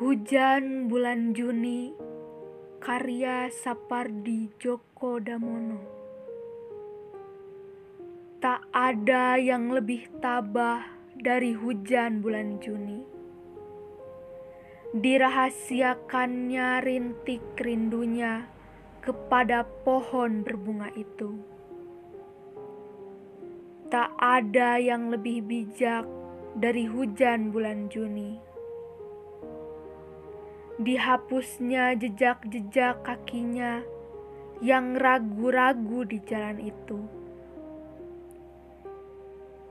Hujan Bulan Juni Karya Sapardi Djoko Damono Tak ada yang lebih tabah dari hujan bulan Juni. Dirahasiakannya rintik rindunya kepada pohon berbunga itu. Tak ada yang lebih bijak dari hujan bulan Juni dihapusnya jejak-jejak kakinya yang ragu-ragu di jalan itu.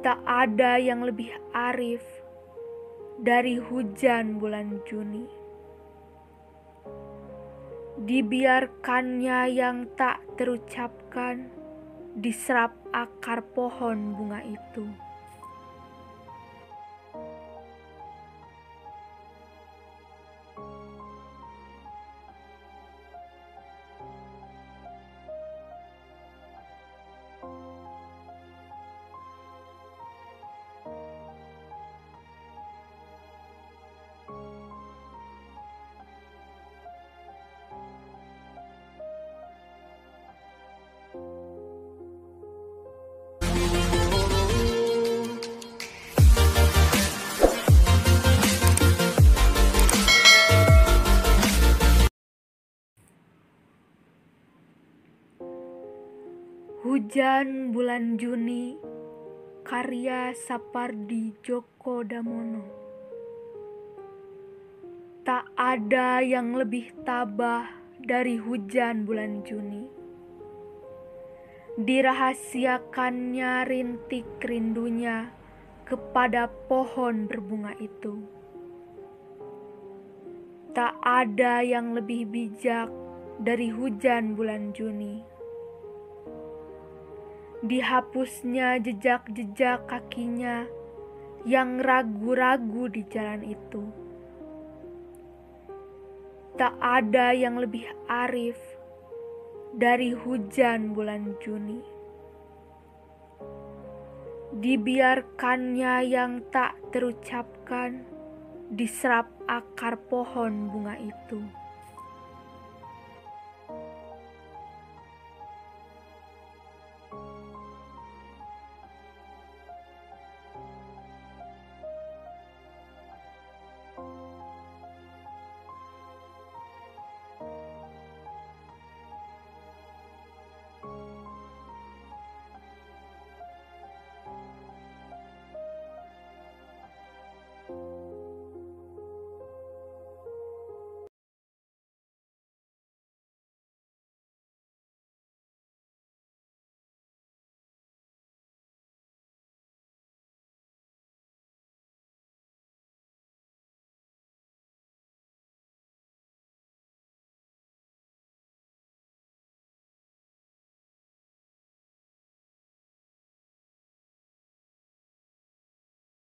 Tak ada yang lebih arif dari hujan bulan Juni. Dibiarkannya yang tak terucapkan diserap akar pohon bunga itu. Hujan Bulan Juni Karya Sapardi Djoko Damono Tak ada yang lebih tabah dari hujan bulan Juni. Dirahasiakannya rintik rindunya kepada pohon berbunga itu. Tak ada yang lebih bijak dari hujan bulan Juni dihapusnya jejak-jejak kakinya yang ragu-ragu di jalan itu. Tak ada yang lebih arif dari hujan bulan Juni. Dibiarkannya yang tak terucapkan diserap akar pohon bunga itu.